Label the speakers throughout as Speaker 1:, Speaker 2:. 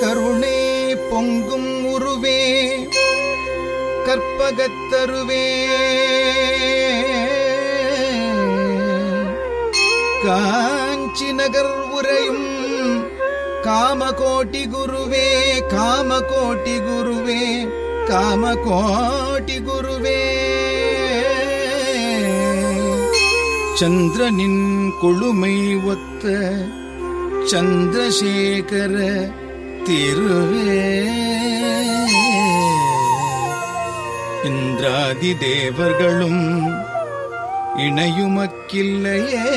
Speaker 1: கருணே பொங்கும் உருவே கற்பகத்தருவே. காஞ்சி நகர் உரையும் காமகோட்டி குருவே காமகோட்டி குருவே காமகோட்டி குருவே. சந்திரனின் கொழுமை ஒத்த சந்திரசேகர திருவே. இந்திராதி தேவர்களும் இணையுமக்கில்லையே.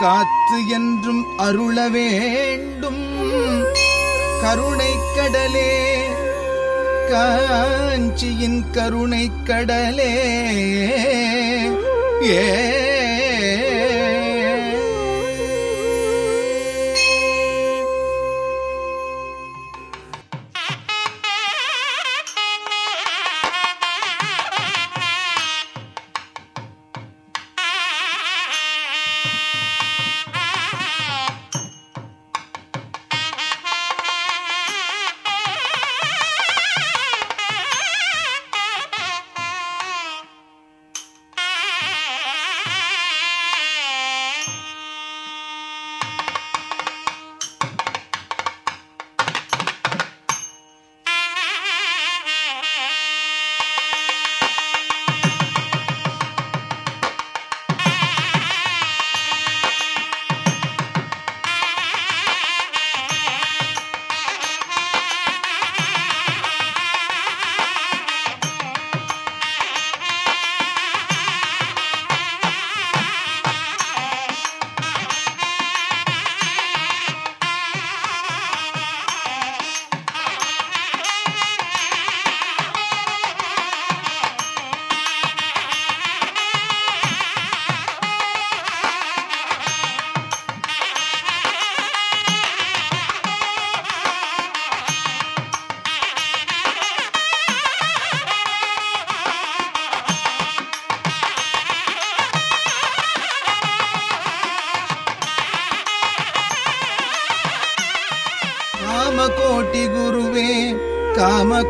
Speaker 1: காத்து என்றும் அருள வேண்டும். கருணை கடலே காஞ்சியின் கருணை கடலே. ஏ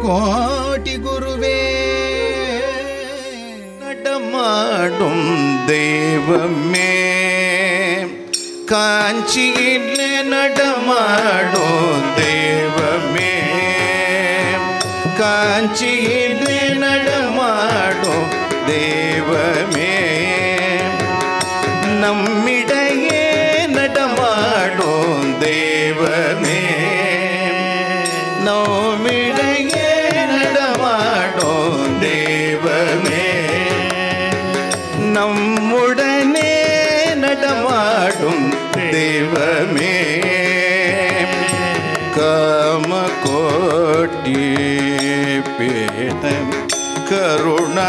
Speaker 2: കോടി ഗുരുവേ നടമാടും ദൈവമേ. കാഞ്ചിയിലെ നടമാടും ദൈവമേ. കാഞ്ചിയിൽ கருணா.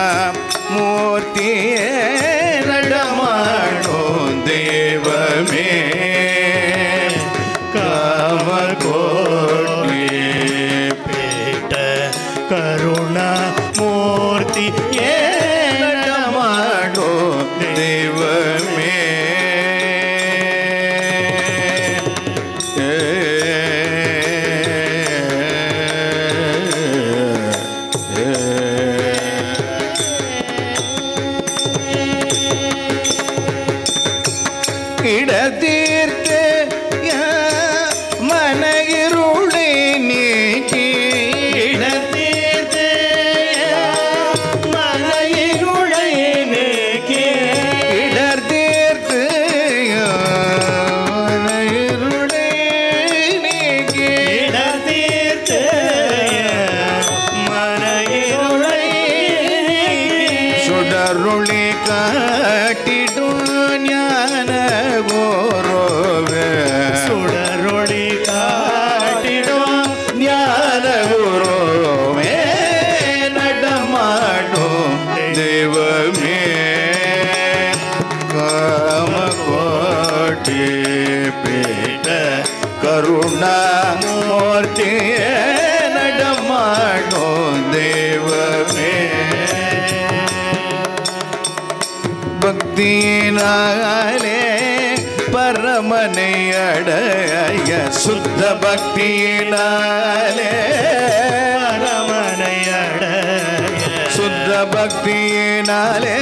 Speaker 2: அடைய சுத்த பக்தியினாலே
Speaker 3: பரமனை
Speaker 2: சுத்த பக்தியினாலே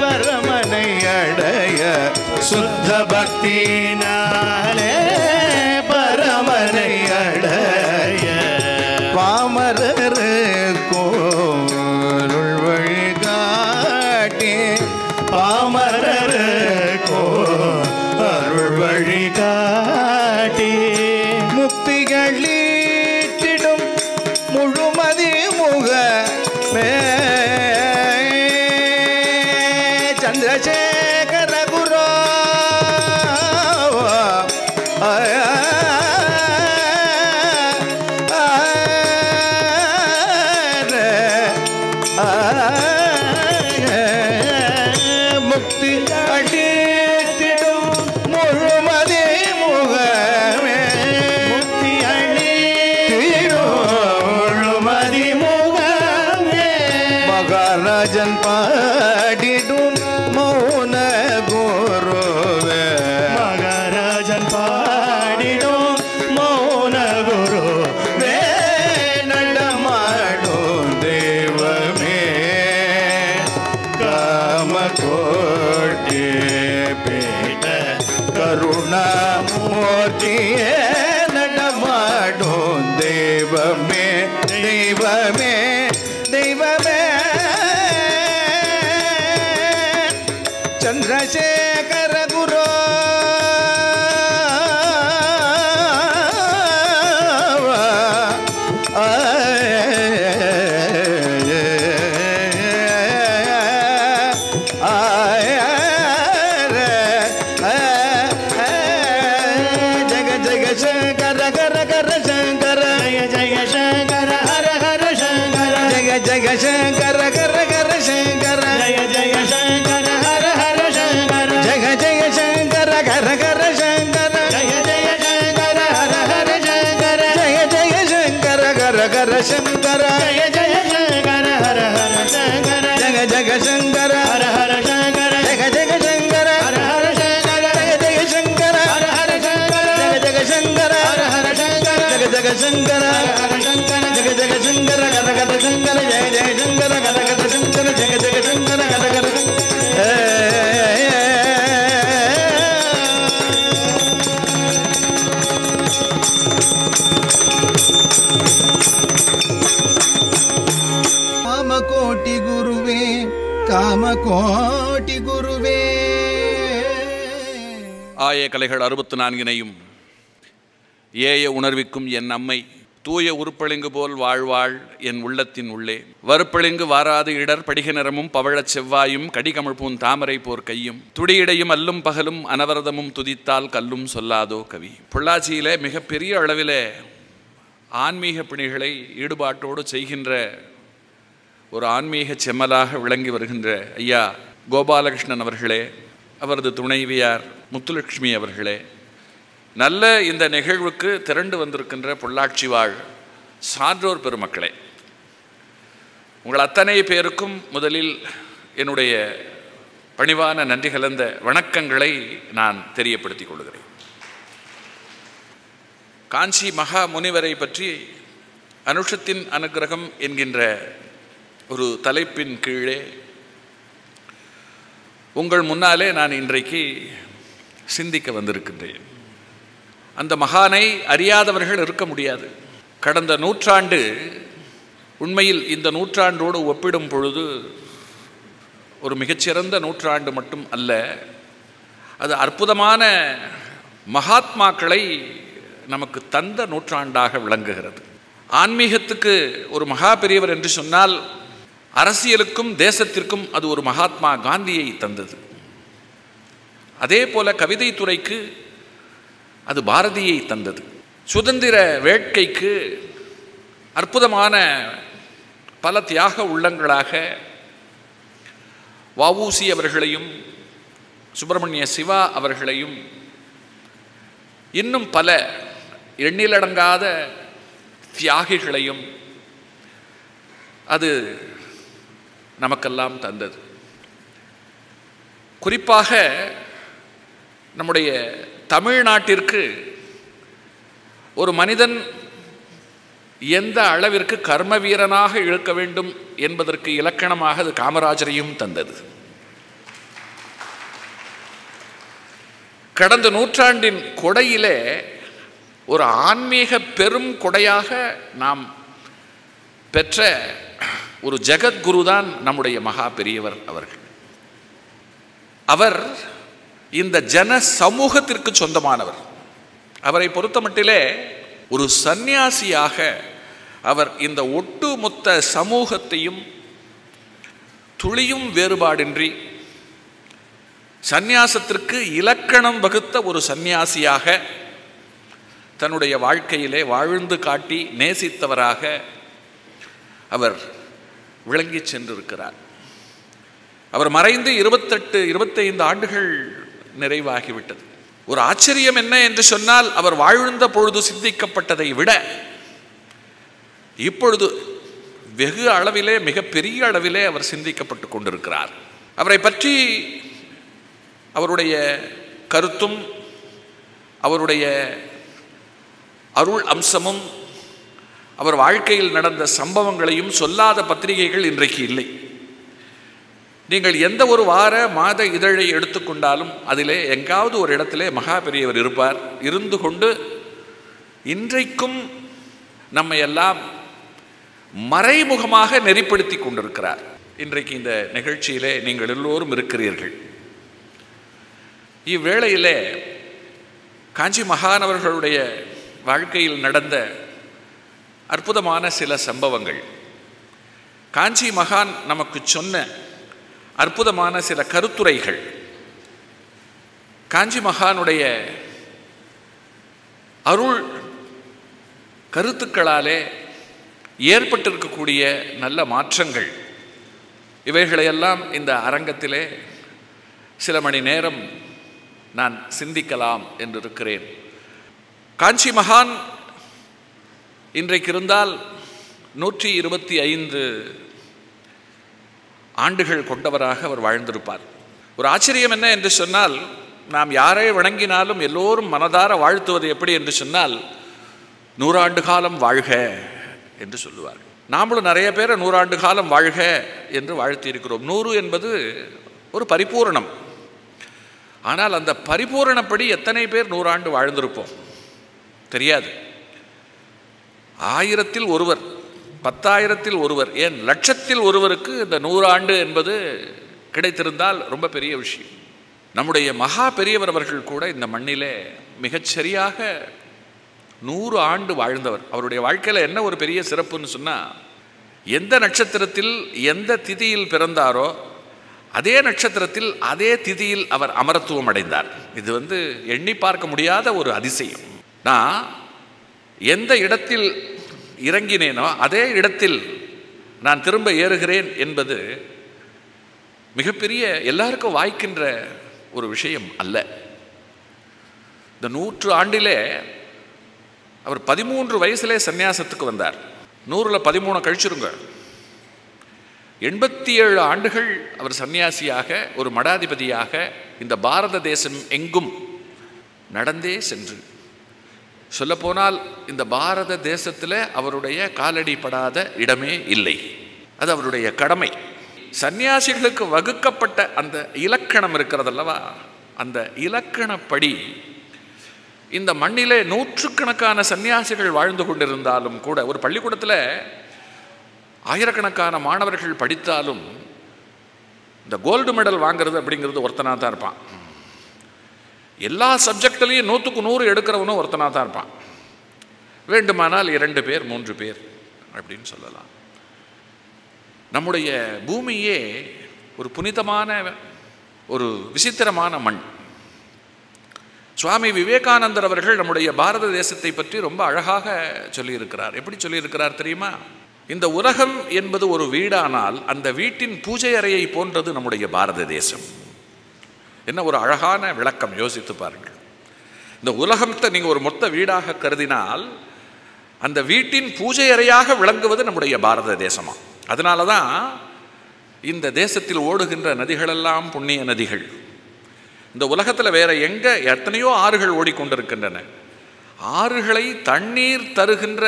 Speaker 2: பரமனையடைய சுத்த பக்தியினால் பாடிடும் I
Speaker 1: கோட்டி குருவே.
Speaker 4: ஆய கலைகள் அறுபத்து நான்கினையும் ஏய உணர்விக்கும் என் அம்மை தூய உருப்பளிங்கு போல் வாழ்வாள் என் உள்ளத்தின் உள்ளே. வறுப்பளிங்கு வாராது இடர் படிக நிறமும் பவழச் செவ்வாயும் கடிகமிழ்ப்பூன் தாமரை போர் கையும். துடியிடையும் அல்லும் பகலும் அனவரதமும் துதித்தால் கல்லும் சொல்லாதோ கவி. பொள்ளாச்சியிலே மிகப்பெரிய அளவிலே ஆன்மீக பிணிகளை ஈடுபாட்டோடு செய்கின்ற ஒரு ஆன்மீக செம்மலாக விளங்கி வருகின்ற ஐயா கோபாலகிருஷ்ணன் அவர்களே அவரது துணைவியார் முத்துலட்சுமி அவர்களே நல்ல இந்த நிகழ்வுக்கு திரண்டு வந்திருக்கின்ற பொள்ளாட்சி வாழ் சான்றோர் பெருமக்களே. உங்கள் அத்தனை பேருக்கும் முதலில் என்னுடைய பணிவான நன்றி கலந்த வணக்கங்களை நான் தெரியப்படுத்திக் கொள்கிறேன். காஞ்சி மகா முனிவரை பற்றி அனுஷத்தின் அனுக்கிரகம் என்கின்ற ஒரு தலைப்பின் கீழே உங்கள் முன்னாலே நான் இன்றைக்கு சிந்திக்க வந்திருக்கின்றேன். அந்த மகானை அறியாதவர்கள் இருக்க முடியாது. கடந்த நூற்றாண்டு உண்மையில் இந்த நூற்றாண்டோடு ஒப்பிடும் பொழுது ஒரு மிகச்சிறந்த நூற்றாண்டு மட்டும் அல்ல அது அற்புதமான மகாத்மாக்களை நமக்கு தந்த நூற்றாண்டாக விளங்குகிறது. ஆன்மீகத்துக்கு ஒரு மகா பெரியவர் என்று சொன்னால் அரசியலுக்கும் தேசத்திற்கும் அது ஒரு மகாத்மா காந்தியை தந்தது. அதே போல கவிதை துறைக்கு அது பாரதியை தந்தது. சுதந்திர வேட்கைக்கு அற்புதமான பல தியாக உள்ளங்களாக வவுசி அவர்களையும் சுப்பிரமணிய சிவா அவர்களையும் இன்னும் பல எண்ணிலடங்காத தியாகிகளையும் அது நமக்கெல்லாம் தந்தது. குறிப்பாக நம்முடைய தமிழ்நாட்டிற்கு ஒரு மனிதன் எந்த அளவிற்கு கர்ம வீரனாக இழுக்க வேண்டும் என்பதற்கு இலக்கணமாக அது காமராஜரையும் தந்தது. கடந்த நூற்றாண்டின் கொடையிலே ஒரு ஆன்மீக பெரும் கொடையாக நாம் பெற்ற ஒரு ஜெகத்குரு தான் நம்முடைய மகா பெரியவர் அவர்கள். அவர் இந்த ஜன சமூகத்திற்கு சொந்தமானவர். அவரை பொறுத்தமட்டிலே ஒரு சந்நியாசியாக அவர் இந்த ஒட்டுமொத்த சமூகத்தையும் துளியும் வேறுபாடின்றி சந்நியாசத்திற்கு இலக்கணம் வகுத்த ஒரு சந்நியாசியாக தன்னுடைய வாழ்க்கையிலே வாழ்ந்து காட்டி நேசித்தவராக அவர் விளங்கி சென்றிருக்கிறார். அவர் மறைந்து இருபத்தெட்டு இருபத்தைந்து ஆண்டுகள் நிறைவாகிவிட்டது. ஒரு ஆச்சரியம் என்ன என்று சொன்னால் அவர் வாழ்ந்த பொழுது சிந்திக்கப்பட்டதை விட இப்பொழுது வெகு அளவிலே மிகப்பெரிய அளவிலே அவர் சிந்திக்கப்பட்டு கொண்டிருக்கிறார். அவரை பற்றி அவருடைய கருத்தும் அவருடைய அருள் அம்சமும் அவர் வாழ்க்கையில் நடந்த சம்பவங்களையும் சொல்லாத பத்திரிகைகள் இன்றைக்கு இல்லை. நீங்கள் எந்த ஒரு வார மாத இதழை எடுத்துக்கொண்டாலும் அதிலே எங்காவது ஒரு இடத்திலே மகா பெரியவர் இருப்பார். இருந்து கொண்டு இன்றைக்கும் நம்மை எல்லாம் மறைமுகமாக நெறிப்படுத்தி கொண்டிருக்கிறார். இன்றைக்கு இந்த நிகழ்ச்சியிலே நீங்கள் எல்லோரும் இருக்கிறீர்கள். இவ்வேளையிலே காஞ்சி மகானவர்களுடைய வாழ்க்கையில் நடந்த அற்புதமான சில சம்பவங்கள். காஞ்சி மகான் நமக்கு சொன்ன அற்புதமான சில கருத்துரைகள். காஞ்சி மகானுடைய அருள் கருத்துக்களாலே ஏற்பட்டிருக்கக்கூடிய நல்ல மாற்றங்கள். இவைகளையெல்லாம் இந்த அரங்கத்திலே சில மணி நேரம் நான் சிந்திக்கலாம் என்று இருக்கிறேன் காஞ்சி மகான் இன்றைக்கு இருந்தால் நூற்றி இருபத்தி ஐந்து ஆண்டுகள் கொண்டவராக அவர் வாழ்ந்திருப்பார். ஒரு ஆச்சரியம் என்ன என்று சொன்னால் நாம் யாரை வணங்கினாலும் எல்லோரும் மனதார வாழ்த்துவது எப்படி என்று சொன்னால் நூறாண்டு காலம் வாழ்க என்று சொல்லுவார் நாமளும் நிறைய பேரை நூறாண்டு காலம் வாழ்க என்று வாழ்த்தி இருக்கிறோம் நூறு என்பது ஒரு பரிபூரணம். ஆனால் அந்த பரிபூரணப்படி எத்தனை பேர் நூறாண்டு வாழ்ந்திருப்போம்? தெரியாது. ஆயிரத்தில் ஒருவர் பத்தாயிரத்தில் ஒருவர் ஏன் லட்சத்தில் ஒருவருக்கு இந்த நூறாண்டு என்பது கிடைத்திருந்தால் ரொம்ப பெரிய விஷயம். நம்முடைய மகா பெரியவர் அவர்கள் கூட இந்த மண்ணிலே மிகச்சரியாக நூறு ஆண்டு வாழ்ந்தவர். அவருடைய வாழ்க்கையில் என்ன ஒரு பெரிய சிறப்புன்னு சொன்னால் எந்த நட்சத்திரத்தில் எந்த திதியில் பிறந்தாரோ அதே நட்சத்திரத்தில் அதே திதியில் அவர் அமரத்துவம் அடைந்தார். இது வந்து எண்ணி பார்க்க முடியாத ஒரு அதிசயம். நான் எந்த இடத்தில் இறங்கினேனோ அதே இடத்தில் நான் திரும்ப ஏறுகிறேன் என்பது மிகப்பெரிய எல்லாருக்கும் வாய்க்கின்ற ஒரு விஷயம் அல்ல. இந்த நூற்று ஆண்டிலே அவர் பதிமூன்று வயசுலே சந்நியாசத்துக்கு வந்தார். நூறில் பதிமூணு கழிச்சிருங்க. எண்பத்தி ஏழு ஆண்டுகள் அவர் சன்னியாசியாக ஒரு மடாதிபதியாக இந்த பாரத தேசம் எங்கும் நடந்தே சென்று சொல்லப்போனால் இந்த பாரத தேசத்தில் அவருடைய காலடி படாத இடமே இல்லை. அது அவருடைய கடமை. சன்னியாசிகளுக்கு வகுக்கப்பட்ட அந்த இலக்கணம் இருக்கிறதல்லவா? அந்த இலக்கணப்படி இந்த மண்ணிலே நூற்றுக்கணக்கான சன்னியாசிகள் வாழ்ந்து கொண்டிருந்தாலும் கூட ஒரு பள்ளிக்கூடத்தில் ஆயிரக்கணக்கான மாணவர்கள் படித்தாலும் இந்த கோல்டு மெடல் வாங்குறது அப்படிங்கிறது ஒருத்தனாக தான் இருப்பான். எல்லா சப்ஜெக்ட்லேயும் நூற்றுக்கு நூறு எடுக்கிறவனும் ஒருத்தனாக தான் இருப்பான். வேண்டுமானால் இரண்டு பேர் மூன்று பேர் அப்படின்னு சொல்லலாம். நம்முடைய பூமியே ஒரு புனிதமான ஒரு விசித்திரமான மண். சுவாமி விவேகானந்தர் அவர்கள் நம்முடைய பாரத தேசத்தை பற்றி ரொம்ப அழகாக சொல்லியிருக்கிறார். எப்படி சொல்லியிருக்கிறார் தெரியுமா? இந்த உலகம் என்பது ஒரு வீடானால் அந்த வீட்டின் பூஜை அறையை போன்றது நம்முடைய பாரத தேசம். என்ன ஒரு அழகான விளக்கம் யோசித்து பாருங்கள். இந்த உலகத்தை நீங்கள் ஒரு மொத்த வீடாக கருதினால் அந்த வீட்டின் பூஜை அறையாக விளங்குவது நம்முடைய பாரத தேசமாக அதனால தான் இந்த தேசத்தில் ஓடுகின்ற நதிகளெல்லாம் புண்ணிய நதிகள். இந்த உலகத்தில் வேற எங்கே எத்தனையோ ஆறுகள் ஓடிக்கொண்டிருக்கின்றன. ஆறுகளை தண்ணீர் தருகின்ற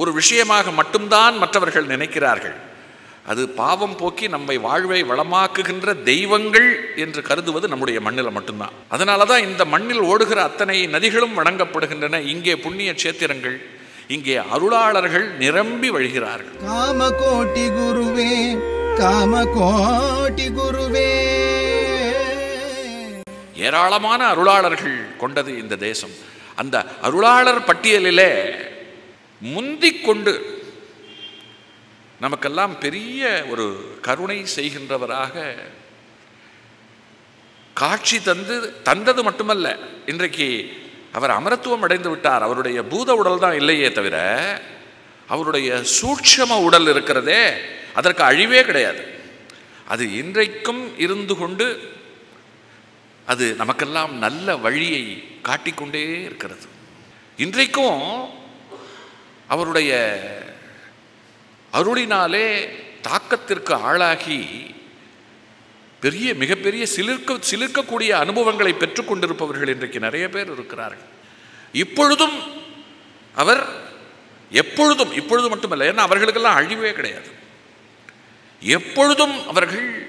Speaker 4: ஒரு விஷயமாக மட்டும்தான் மற்றவர்கள் நினைக்கிறார்கள். அது பாவம் போக்கி நம்மை வாழ்வை வளமாக்குகின்ற தெய்வங்கள் என்று கருதுவது நம்முடைய மண்ணில் மட்டும்தான். அதனால தான் இந்த மண்ணில் ஓடுகிற அத்தனை நதிகளும் வணங்கப்படுகின்றன. இங்கே புண்ணிய கஷேத்திரங்கள் இங்கே அருளாளர்கள் நிரம்பி வழிகிறார்கள்.
Speaker 1: காமகோட்டி குருவே காமகோட்டி குருவே.
Speaker 4: ஏராளமான அருளாளர்கள் கொண்டது இந்த தேசம். அந்த அருளாளர் பட்டியலிலே முந்திக் கொண்டு நமக்கெல்லாம் பெரிய ஒரு கருணை செய்கின்றவராக காட்சி தந்து தந்தது மட்டுமல்ல இன்றைக்கு அவர் அமரத்துவம் அடைந்து விட்டார். அவருடைய பூத உடல் தான் இல்லையே தவிர அவருடைய சூட்சம உடல் இருக்கிறதே அதற்கு அழிவே கிடையாது. அது இன்றைக்கும் இருந்து கொண்டு அது நமக்கெல்லாம் நல்ல வழியை காட்டிக்கொண்டே இருக்கிறது. இன்றைக்கும் அவருடைய அருளினாலே தாக்கத்திற்கு ஆளாகி பெரிய மிகப்பெரிய சிலிர்க்க சிலிர்க்கக்கூடிய அனுபவங்களை பெற்றுக்கொண்டிருப்பவர்கள் இன்றைக்கு நிறைய பேர் இருக்கிறார்கள். இப்பொழுதும் அவர் எப்பொழுதும் இப்பொழுது மட்டுமல்ல ஏன்னா அவர்களுக்கெல்லாம் அழிவே கிடையாது. எப்பொழுதும் அவர்கள்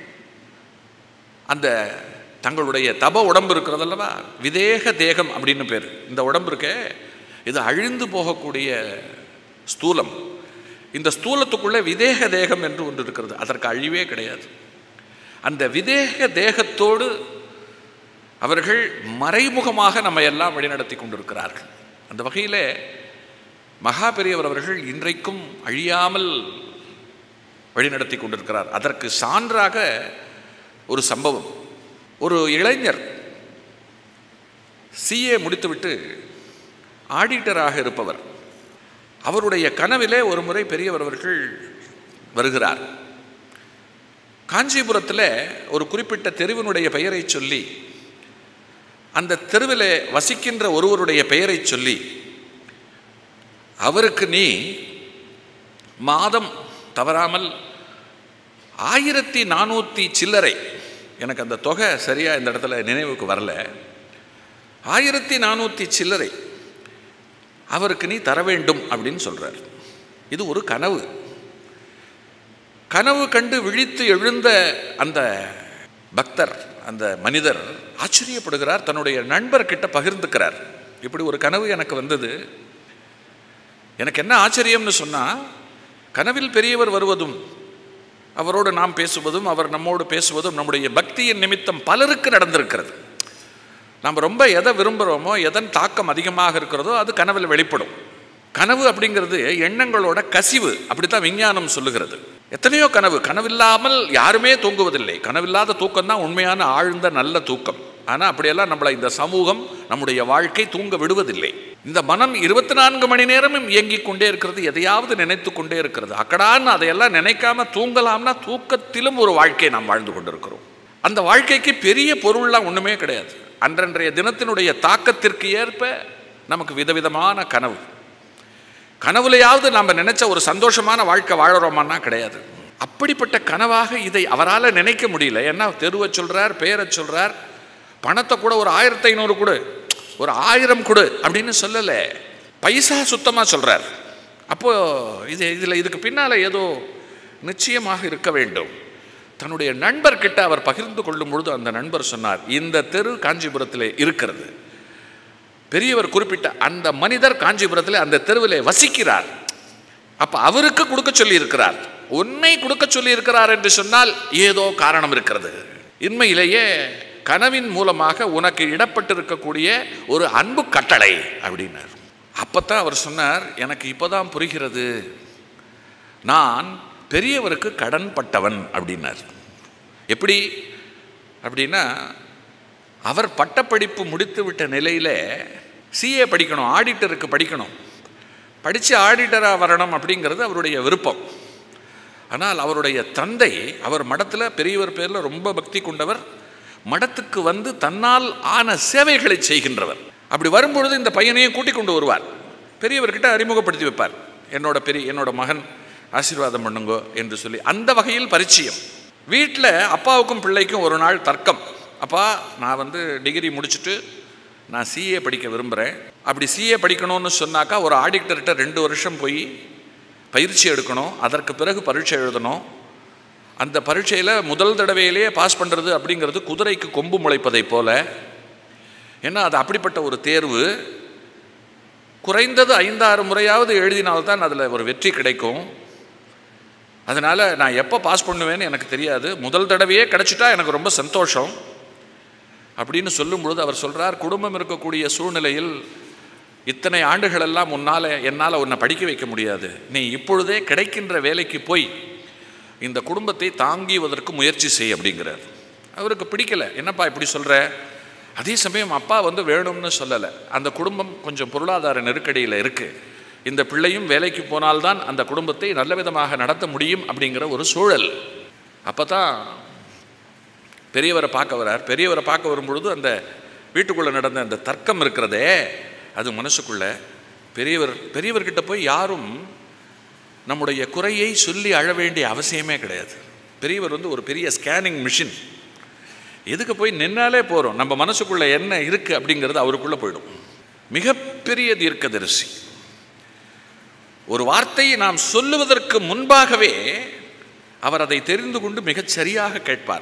Speaker 4: அந்த தங்களுடைய தப உடம்பு இருக்கிறதல்லவா? விதேக தேகம் அப்படின்னு பேர். இந்த உடம்பு இருக்க இது அழிந்து போகக்கூடிய ஸ்தூலம். இந்த ஸ்தூலத்துக்குள்ளே விதேக தேகம் என்று ஒன்று இருக்கிறது. அதற்கு அழிவே கிடையாது. அந்த விதேக தேகத்தோடு அவர்கள் மறைமுகமாக நம்ம எல்லாம் வழிநடத்தி கொண்டிருக்கிறார்கள். அந்த வகையில் மகா பெரியவர் அவர்கள் இன்றைக்கும் அழியாமல் வழிநடத்தி கொண்டிருக்கிறார். அதற்கு சான்றாக ஒரு சம்பவம். ஒரு இளைஞர் சிஏ முடித்துவிட்டு ஆடிட்டராக இருப்பவர். அவருடைய கனவிலே ஒரு முறை பெரியவர் அவர்கள் வருகிறார். காஞ்சிபுரத்தில் ஒரு குறிப்பிட்ட தெருவினுடைய பெயரை சொல்லி அந்த தெருவில் வசிக்கின்ற ஒருவருடைய பெயரை சொல்லி அவருக்கு நீ மாதம் தவறாமல் ஆயிரத்தி நானூற்றி சில்லறை எனக்கு அந்த தொகை சரியாக இந்த இடத்துல நினைவுக்கு வரல ஆயிரத்தி நானூற்றி சில்லறை அவருக்கு நீ தர வேண்டும் அப்படின்னு சொல்கிறார் இது ஒரு கனவு. கனவு கண்டு விழித்து எழுந்த அந்த பக்தர் அந்த மனிதர் ஆச்சரியப்படுகிறார் தன்னுடைய நண்பர்கிட்ட பகிர்ந்துக்கிறார். இப்படி ஒரு கனவு எனக்கு வந்தது. எனக்கு என்ன ஆச்சரியம்னு சொன்னால் கனவில் பெரியவர் வருவதும் அவரோடு நாம் பேசுவதும் அவர் நம்மோடு பேசுவதும் நம்முடைய பக்தியின் நிமித்தம் பலருக்கு நடந்திருக்கிறது. நம்ம ரொம்ப எதை விரும்புகிறோமோ எதன் தாக்கம் அதிகமாக இருக்கிறதோ அது கனவில் வெளிப்படும். கனவு அப்படிங்கிறது எண்ணங்களோட கசிவு அப்படித்தான் விஞ்ஞானம் சொல்லுகிறது. எத்தனையோ கனவு கனவில்லாமல் யாருமே தூங்குவதில்லை. கனவில்லாத தூக்கம் தான் உண்மையான ஆழ்ந்த நல்ல தூக்கம். ஆனால் அப்படியெல்லாம் நம்மளை இந்த சமூகம் நம்முடைய வாழ்க்கை தூங்க விடுவதில்லை. இந்த மனம் இருபத்தி நான்கு மணி நேரமும் இயங்கிக் கொண்டே இருக்கிறது எதையாவது நினைத்து கொண்டே இருக்கிறது. அக்கடான்னு அதையெல்லாம் நினைக்காம தூங்கலாம்னா தூக்கத்திலும் ஒரு வாழ்க்கையை நாம் வாழ்ந்து கொண்டிருக்கிறோம். அந்த வாழ்க்கைக்கு பெரிய பொருள்லாம் ஒன்றுமே கிடையாது. அன்றன்றைய தினத்தினுடைய தாக்கத்திற்கு ஏற்ப நமக்கு விதவிதமான கனவு. கனவுலையாவது நம்ம நினைச்ச ஒரு சந்தோஷமான வாழ்க்கை வாழறோமான்னா கிடையாது. அப்படிப்பட்ட கனவாக இதை அவரால் நினைக்க முடியல. ஏன்னா தெருவை சொல்கிறார் பேரை சொல்கிறார் பணத்தை கூட ஒரு ஆயிரத்தி ஐநூறு கொடு ஒரு ஆயிரம் கொடு அப்படின்னு சொல்லலை. பைசா சுத்தமாக சொல்கிறார் அப்போது இது இதில் இதுக்கு பின்னால் ஏதோ நிச்சயமாக இருக்க வேண்டும். தன்னுடைய நண்பர்கிட்ட அவர் பகிர்ந்து கொள்ளும் பொழுது அந்த நண்பர் சொன்னார் இந்த தெரு காஞ்சிபுரத்தில் இருக்கிறது. பெரியவர் குறிப்பிட்ட அந்த மனிதர் காஞ்சிபுரத்தில் அந்த தெருவில் வசிக்கிறார். அப்போ அவருக்கு கொடுக்க சொல்லி இருக்கிறார் உன்னை கொடுக்க சொல்லி இருக்கிறார் என்று சொன்னால் ஏதோ காரணம் இருக்கிறது. உண்மையிலேயே கனவின் மூலமாக உனக்கு இடப்பட்டிருக்கக்கூடிய ஒரு அன்பு கட்டளை அப்படின்னார். அப்பத்தான் அவர் சொன்னார் எனக்கு இப்போதான் புரிகிறது. நான் பெரியவருக்கு கடன் பட்டவன் அப்படின்னார். எப்படி? அப்படின்னா அவர் பட்டப்படிப்பு முடித்து விட்ட நிலையில் சிஏ படிக்கணும் ஆடிட்டருக்கு படிக்கணும். படித்து ஆடிட்டராக வரணும் அப்படிங்கிறது அவருடைய விருப்பம். ஆனால் அவருடைய தந்தை அவர் மடத்தில் பெரியவர் பேரில் ரொம்ப பக்தி கொண்டவர் மடத்துக்கு வந்து தன்னால் ஆன சேவைகளை செய்கின்றவர். அப்படி வரும்பொழுது இந்த பையனையும் கூட்டிக் கொண்டு வருவார். பெரியவர்கிட்ட அறிமுகப்படுத்தி வைப்பார். என்னோட பெரிய என்னோட மகன் ஆசீர்வாதம் பண்ணுங்கோ என்று சொல்லி அந்த வகையில் பரிச்சயம். வீட்டில் அப்பாவுக்கும் பிள்ளைக்கும் ஒரு நாள் தர்க்கம். அப்பா நான் வந்து டிகிரி முடிச்சுட்டு நான் சிஏ படிக்க விரும்புகிறேன் அப்படி சிஏ படிக்கணும்னு சொன்னாக்கா ஒரு ஆடிட்டர்கிட்ட ரெண்டு வருஷம் போய் பயிற்சி எடுக்கணும். அதற்கு பிறகு பரீட்சை எழுதணும். அந்த பரீட்சையில் முதல் தடவையிலேயே பாஸ் பண்ணுறது அப்படிங்கிறது குதிரைக்கு கொம்பு முளைப்பதைப் போல. ஏன்னா அது அப்படிப்பட்ட ஒரு தேர்வு. குறைந்தது ஐந்தாறு முறையாவது எழுதினால்தான் அதில் ஒரு வெற்றி கிடைக்கும். அதனால் நான் எப்போ பாஸ் பண்ணுவேன்னு எனக்கு தெரியாது. முதல் தடவையே கிடச்சிட்டா எனக்கு ரொம்ப சந்தோஷம். அப்படின்னு சொல்லும்பொழுது அவர் சொல்கிறார் குடும்பம் இருக்கக்கூடிய சூழ்நிலையில் இத்தனை ஆண்டுகளெல்லாம் உன்னால் என்னால் உன்னை படிக்க வைக்க முடியாது. நீ இப்பொழுதே கிடைக்கின்ற வேலைக்கு போய் இந்த குடும்பத்தை தாங்கிவதற்கு முயற்சி செய் அப்படிங்கிறார். அவருக்கு பிடிக்கல. என்னப்பா இப்படி சொல்கிற அதே சமயம் அப்பா வந்து வேணும்னு சொல்லலை. அந்த குடும்பம் கொஞ்சம் பொருளாதார நெருக்கடியில் இருக்குது இந்த பிள்ளையும் வேலைக்கு போனால்தான் அந்த குடும்பத்தை நல்ல விதமாக நடத்த முடியும் அப்படிங்கிற ஒரு சூழல். அப்போ தான் பெரியவரை பார்க்க வரார். பெரியவரை பார்க்க வரும்பொழுது அந்த வீட்டுக்குள்ளே நடந்த அந்த தர்க்கம் இருக்கிறதே அது மனசுக்குள்ள பெரியவர் பெரியவர்கிட்ட போய் யாரும் நம்முடைய குறையை சொல்லி அழ வேண்டிய அவசியமே கிடையாது. பெரியவர் வந்து ஒரு பெரிய ஸ்கேனிங் மிஷின் எதுக்கு போய் நின்னாலே போகிறோம் நம்ம மனசுக்குள்ளே என்ன இருக்குது அப்படிங்கிறது அவருக்குள்ளே போயிடும். மிகப்பெரிய தீர்க்கதரிசி. ஒரு வார்த்தையை நாம் சொல்லுவதற்கு முன்பாகவே அவர் அதை தெரிந்து கொண்டு மிகச் சரியாக கேட்பார்.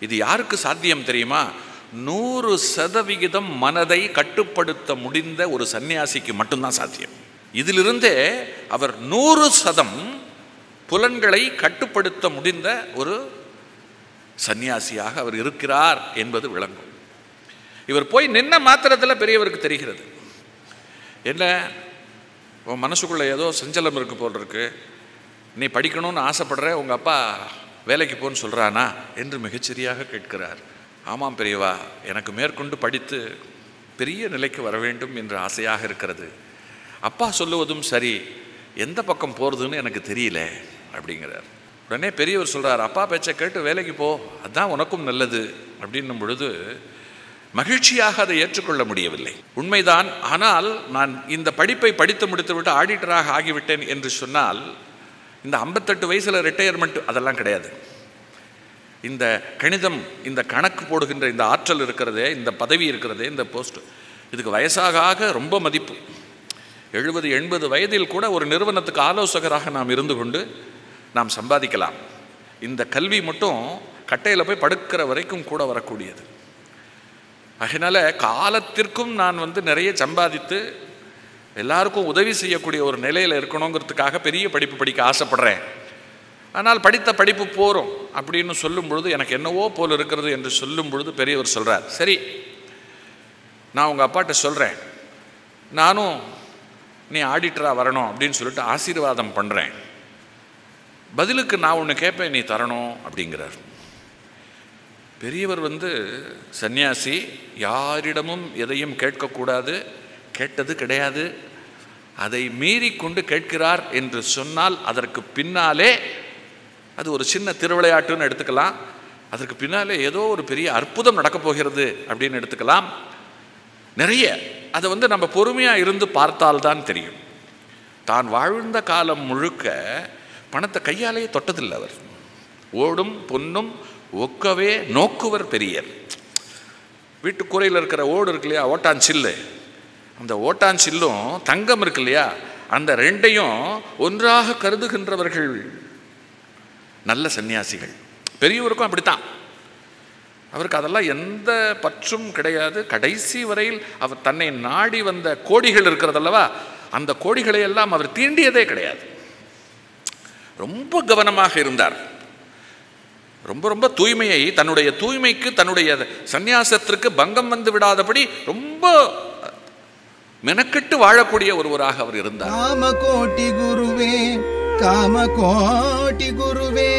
Speaker 4: இது யாருக்கு சாத்தியம் தெரியுமா? நூறு சதவிகிதம் மனதை கட்டுப்படுத்த முடிந்த ஒரு சன்னியாசிக்கு மட்டும்தான் சாத்தியம். இதிலிருந்தே அவர் நூறு சதம் புலன்களை கட்டுப்படுத்த முடிந்த ஒரு சன்னியாசியாக அவர் இருக்கிறார் என்பது விளங்கும். இவர் போய் நின்ன மாத்திரத்தில் பெரியவருக்கு தெரிகிறது. என்ன? உன் மனசுக்குள்ளே ஏதோ சஞ்சலம் இருக்கு போல் இருக்கு. நீ படிக்கணும்னு ஆசைப்படுற உங்கள் அப்பா வேலைக்கு போன்னு சொல்கிறானா என்று மிகச்சரியாக கேட்கிறார். ஆமாம் பெரியவா எனக்கு மேற்கொண்டு படித்து பெரிய நிலைக்கு வர வேண்டும் என்று ஆசையாக இருக்கிறது. அப்பா சொல்லுவதும் சரி எந்த பக்கம் போகிறதுன்னு எனக்கு தெரியல அப்படிங்கிறார். உடனே பெரியவர் சொல்கிறார் அப்பா பேச்சை கேட்டு வேலைக்கு போ அதான் உனக்கும் நல்லது. அப்படின்னும் பொழுது மகிழ்ச்சியாக அதை ஏற்றுக்கொள்ள முடியவில்லை. உண்மைதான் ஆனால் நான் இந்த படிப்பை படித்து முடித்துவிட்டு ஆடிட்டராக ஆகிவிட்டேன் என்று சொன்னால் இந்த ஐம்பத்தெட்டு வயசில் ரிட்டையர்மெண்ட் அதெல்லாம் கிடையாது. இந்த கணிதம் இந்த கணக்கு போடுகின்ற இந்த ஆற்றல் இருக்கிறதே இந்த பதவி இருக்கிறதே இந்த போஸ்ட் இதுக்கு வயசாக ஆக ரொம்ப மதிப்பு. எழுபது எண்பது வயதில் கூட ஒரு நிறுவனத்துக்கு ஆலோசகராக நாம் இருந்து கொண்டு நாம் சம்பாதிக்கலாம். இந்த கல்வி மட்டும் கட்டையில் போய் படுக்கிற வரைக்கும் கூட வரக்கூடியது. அதனால் காலத்திற்கும் நான் வந்து நிறைய சம்பாதித்து எல்லாருக்கும் உதவி செய்யக்கூடிய ஒரு நிலையில் இருக்கணுங்கிறதுக்காக பெரிய படிப்பு படிக்க ஆசைப்படுறேன். ஆனால் படித்த படிப்பு போகிறோம் அப்படின்னு சொல்லும் பொழுது எனக்கு என்னவோ போல் இருக்கிறது என்று சொல்லும் பொழுது பெரியவர் சொல்கிறார் சரி நான் உங்கள் அப்பாட்ட சொல்கிறேன் நானும் நீ ஆடிட்டராக வரணும் அப்படின்னு சொல்லிட்டு ஆசீர்வாதம் பண்ணுறேன் பதிலுக்கு நான் ஒன்று கேட்பேன் நீ தரணும் அப்படிங்கிறார். பெரியவர் வந்து சந்நியாசி யாரிடமும் எதையும் கேட்கக்கூடாது கேட்டது கிடையாது. அதை மீறி கொண்டு கேட்கிறார் என்று சொன்னால் அதற்கு பின்னாலே அது ஒரு சின்ன திருவிளையாட்டுன்னு எடுத்துக்கலாம். அதற்கு பின்னாலே ஏதோ ஒரு பெரிய அற்புதம் நடக்கப் போகிறது அப்படின்னு எடுத்துக்கலாம். நிறைய அதை வந்து நம்ம பொறுமையாக இருந்து பார்த்தால்தான் தெரியும். தான் வாழ்ந்த காலம் முழுக்க பணத்தை கையாலேயே தொட்டதில்லை அவர். ஓடும் பொன்னும் ஒக்கவே நோக்குவர் பெரியர். வீட்டுக்குறையில் இருக்கிற ஓடு இருக்கு இல்லையா ஓட்டான் சில்லு. அந்த ஓட்டான் சில்லும் தங்கம் இருக்கு இல்லையா அந்த ரெண்டையும் ஒன்றாக கருதுகின்றவர்கள். நல்ல சன்னியாசிகள் பெரியவருக்கும் அப்படித்தான். அவருக்கு அதெல்லாம் எந்த பற்றும் கிடையாது. கடைசி வரையில் அவர் தன்னை நாடி வந்த கோடிகள் இருக்கிறதல்லவா அந்த கோடிகளை எல்லாம் அவர் தீண்டியதே கிடையாது. ரொம்ப கவனமாக இருந்தார். ரொம்ப ரொம்ப தூய்மையை தன்னுடைய தூய்மைக்கு தன்னுடைய சந்நியாசத்திற்கு பங்கம் வந்து விடாதபடி ரொம்ப மெனக்கெட்டு வாழக்கூடிய ஒருவராக அவர் இருந்தார்.
Speaker 1: காம கோட்டி குருவே காம கோட்டி குருவே.